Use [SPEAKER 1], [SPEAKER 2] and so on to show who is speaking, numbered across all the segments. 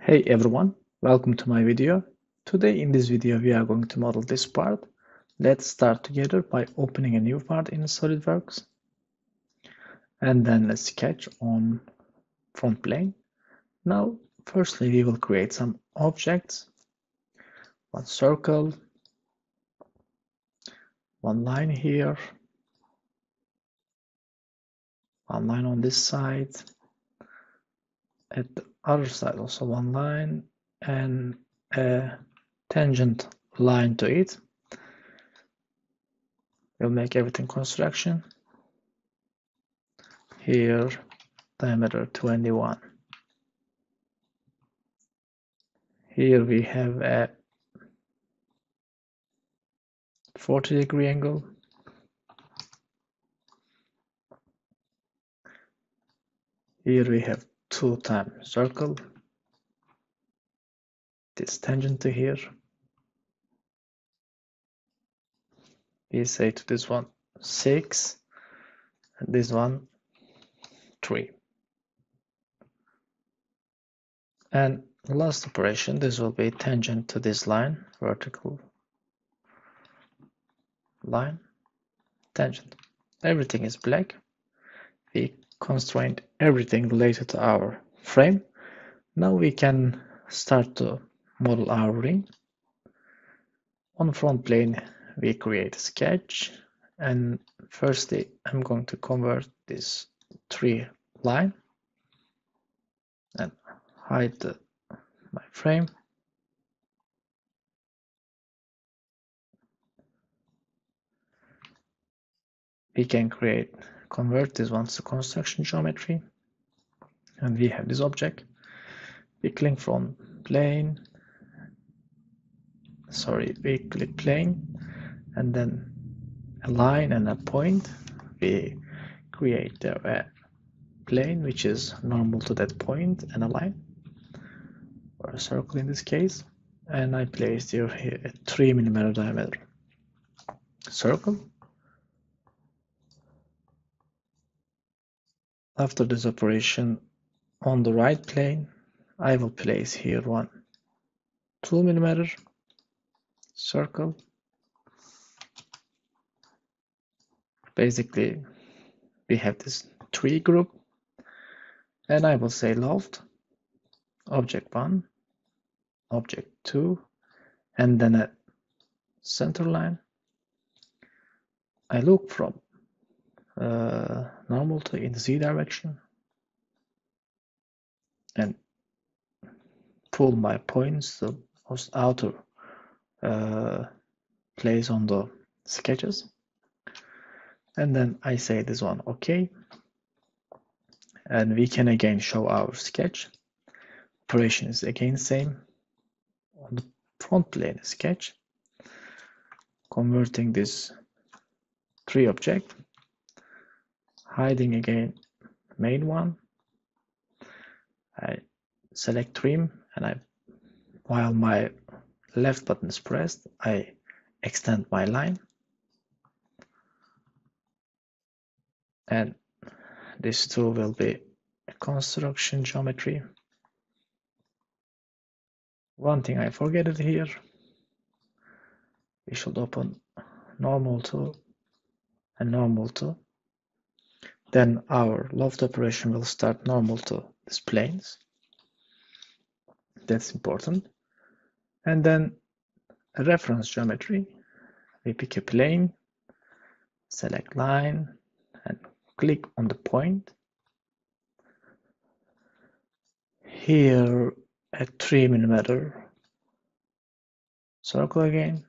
[SPEAKER 1] Hey everyone, welcome to my video. Today in this video we are going to model this part. Let's start together by opening a new part in SolidWorks. And then let's sketch on front plane. Now firstly we will create some objects. One circle, one line here, one line on this side, at the other side also one line and a tangent line to it. We'll make everything construction. Here diameter 21 here we have a 40 degree angle. Here we have two time circle. This tangent to here. We say to this one 6 and this one 3 and last operation this will be tangent to this line vertical line tangent. Everything is black. We constrained everything related to our frame. Now we can start to model our ring. On front plane, we create a sketch and firstly, I'm going to convert this tree line and hide the, my frame. We can create convert this one to construction geometry. And we have this object. We click from plane. Sorry we click plane. And then a line and a point. We create a plane which is normal to that point and a line or a circle in this case. And I placed here a 3 millimeter diameter circle After this operation on the right plane, I will place here one 2 millimeter circle. Basically, we have this tree group and I will say loft, object 1, object 2, and then a center line. I look from uh, normal to in z direction. And pull my points the most outer uh, place on the sketches. And then I say this one okay. And we can again show our sketch. Operation is again same. On the front plane sketch. Converting this tree object hiding again main one. I select trim and I while my left button is pressed I extend my line. And this tool will be a construction geometry. One thing I forget it here we should open normal tool and normal tool then our loft operation will start normal to these planes. That's important. And then a reference geometry. We pick a plane, select line, and click on the point. Here, a 3 millimeter circle again.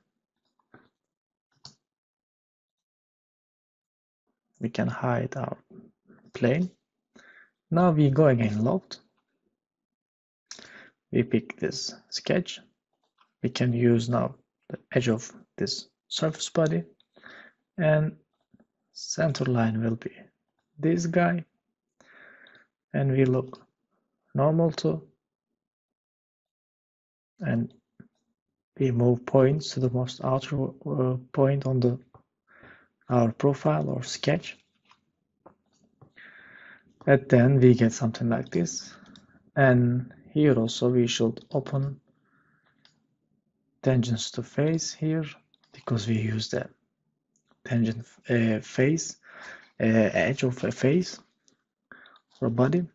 [SPEAKER 1] We can hide our plane. Now we go again loft. We pick this sketch. We can use now the edge of this surface body and center line will be this guy and we look normal to and we move points to the most outer uh, point on the our profile or sketch. And then we get something like this. And here also we should open tangents to face here because we use the tangent uh, face uh, edge of a face for body.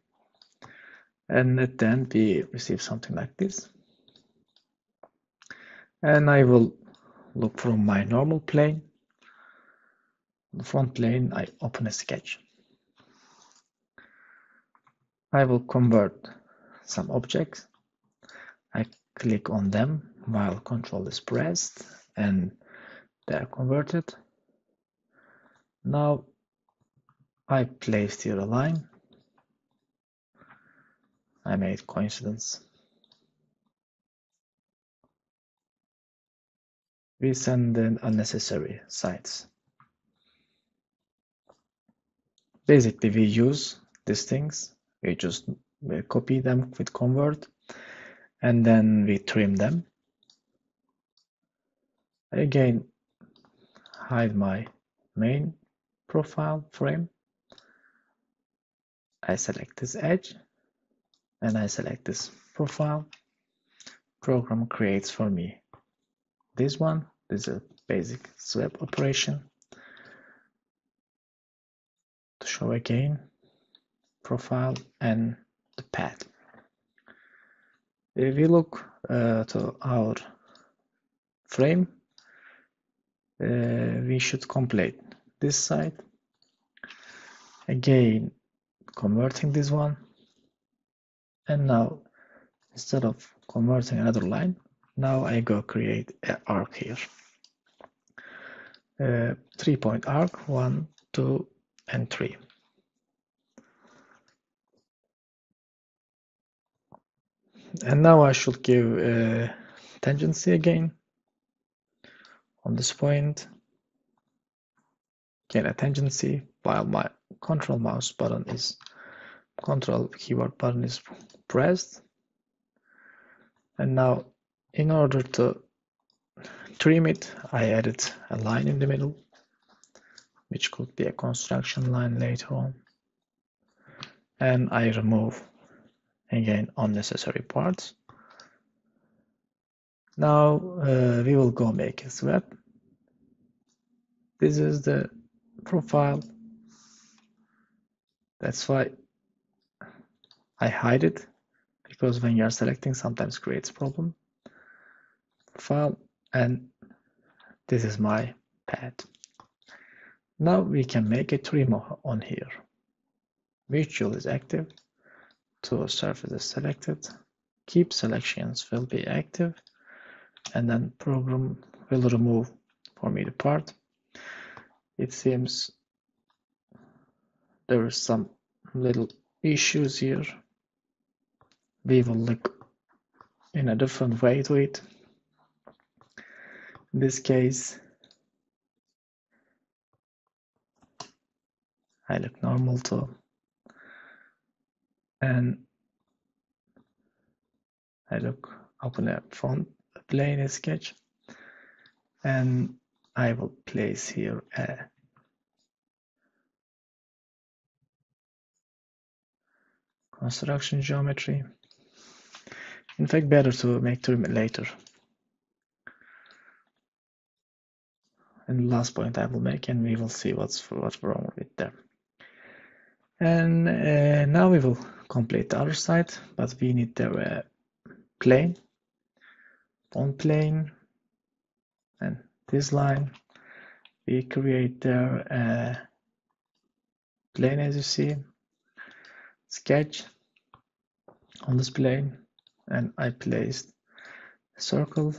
[SPEAKER 1] And at the end we receive something like this. And I will look from my normal plane front plane I open a sketch. I will convert some objects. I click on them while control is pressed and they are converted. Now I placed here a line. I made coincidence. We send in unnecessary sites basically we use these things. We just we copy them with convert and then we trim them. Again hide my main profile frame. I select this edge and I select this profile. Program creates for me this one. This is a basic sweep operation to show again profile and the path if we look uh, to our frame uh, we should complete this side. Again converting this one. And now instead of converting another line now I go create an arc here. Uh, three point arc one two and three and now I should give uh, tangency again. On this point get a tangency while my control mouse button is control keyboard button is pressed. And now in order to trim it I added a line in the middle which could be a construction line later on. And I remove again unnecessary parts. Now uh, we will go make a sweep. This is the profile. That's why I hide it because when you are selecting sometimes creates problem. File and this is my path now we can make a trim on here. Virtual is active to surface is selected. Keep selections will be active. And then program will remove for me the part. It seems there are some little issues here. We will look in a different way to it. In this case I look normal too and I look open a front plane sketch. And I will place here a construction geometry. In fact better to make trim later. And last point I will make and we will see what's what's wrong with them. And uh, now we will complete the other side but we need the uh, plane on plane and this line we create there a plane as you see sketch on this plane and I placed a circle.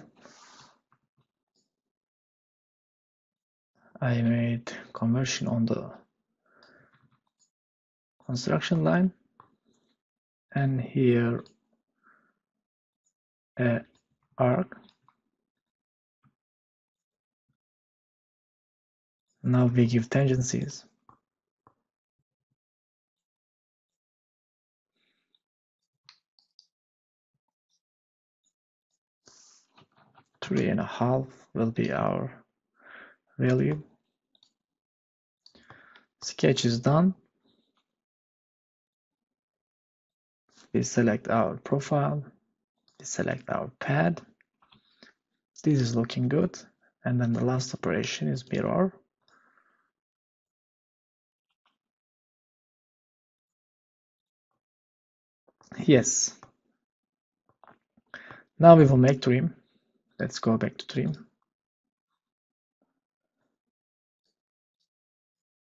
[SPEAKER 1] I made conversion on the construction line and here a arc. Now we give tangencies. Three and a half will be our value. Sketch is done we select our profile, we select our pad. This is looking good. And then the last operation is mirror. Yes. Now we will make trim. Let's go back to trim.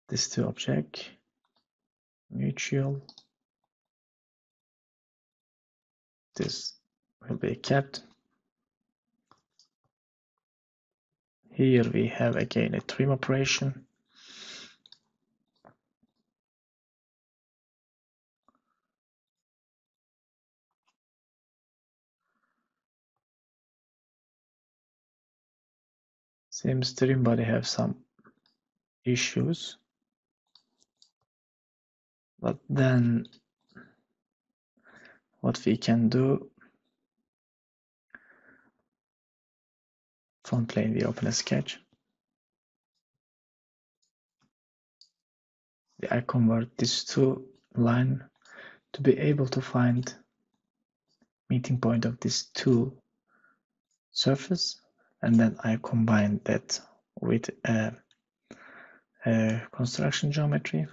[SPEAKER 1] This to object, mutual. This will be kept. Here we have again a trim operation. Seems trim body have some issues. But then what we can do from plane we open a sketch. I convert this to line to be able to find meeting point of these two surface and then I combine that with a, a construction geometry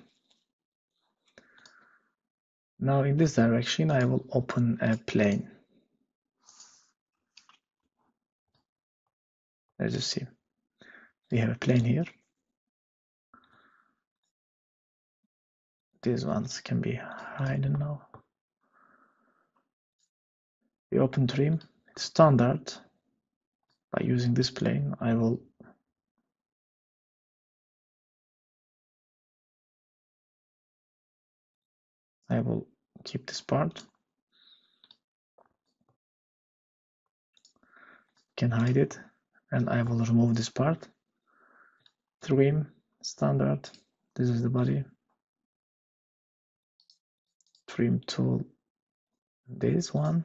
[SPEAKER 1] now in this direction I will open a plane. As you see, we have a plane here. These ones can be hidden now. We open trim, it's standard. By using this plane, I will I will keep this part. Can hide it and I will remove this part. Trim, standard, this is the body. Trim tool, this one.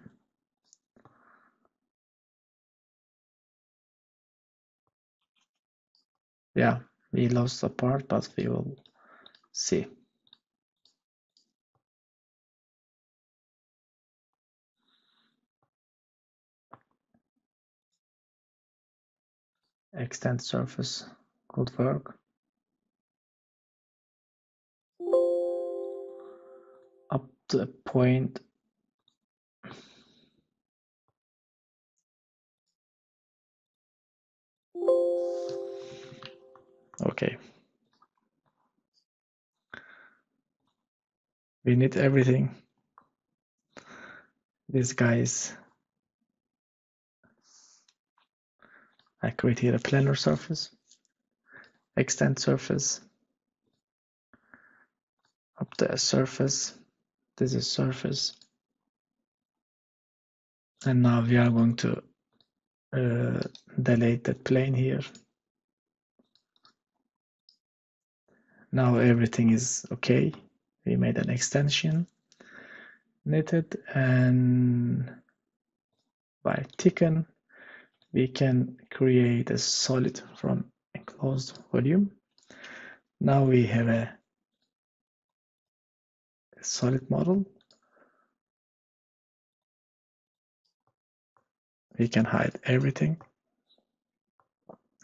[SPEAKER 1] Yeah, we lost a part, but we will see. Extend surface could work. Up to a point Okay. We need everything. this guy guys I create here a planar surface, extend surface, up a surface, this is surface, and now we are going to uh, delete that plane here. Now everything is okay. We made an extension, knitted, and by thicken we can create a solid from enclosed volume. Now we have a, a solid model. We can hide everything.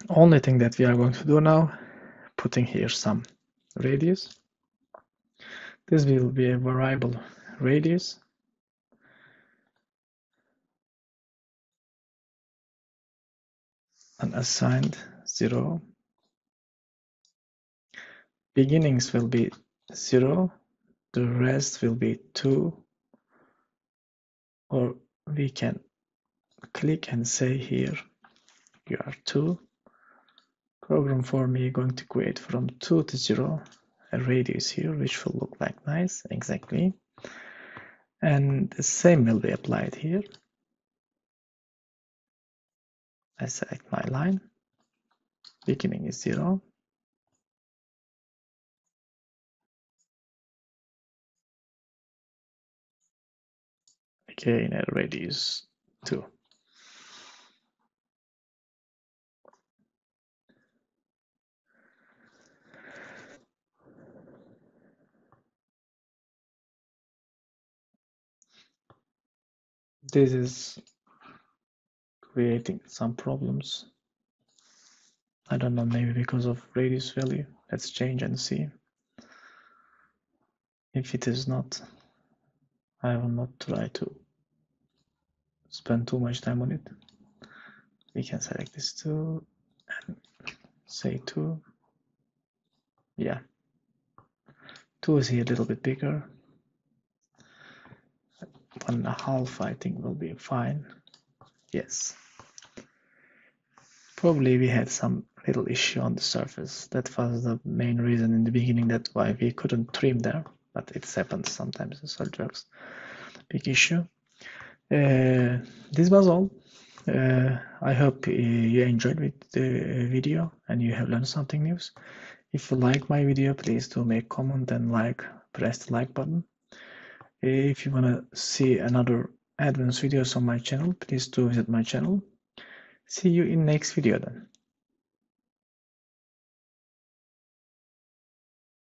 [SPEAKER 1] Only thing that we are going to do now, putting here some radius. This will be a variable radius unassigned 0. Beginnings will be 0, the rest will be 2, or we can click and say here you are 2. Program for me going to create from 2 to 0 a radius here which will look like nice exactly and the same will be applied here I select my line, beginning is zero. Again, a radius two. this is creating some problems. I don't know maybe because of radius value. Let's change and see. If it is not I will not try to spend too much time on it. We can select this too and say two. Yeah. Two is here a little bit bigger. One and a half I think will be fine. Yes probably we had some little issue on the surface that was the main reason in the beginning that why we couldn't trim there but it happens sometimes in SolidWorks big issue uh, this was all uh, I hope you enjoyed with the video and you have learned something new. If you like my video, please do make comment and like, press the like button. If you want to see another advanced videos on my channel, please do visit my channel. See you in next video then.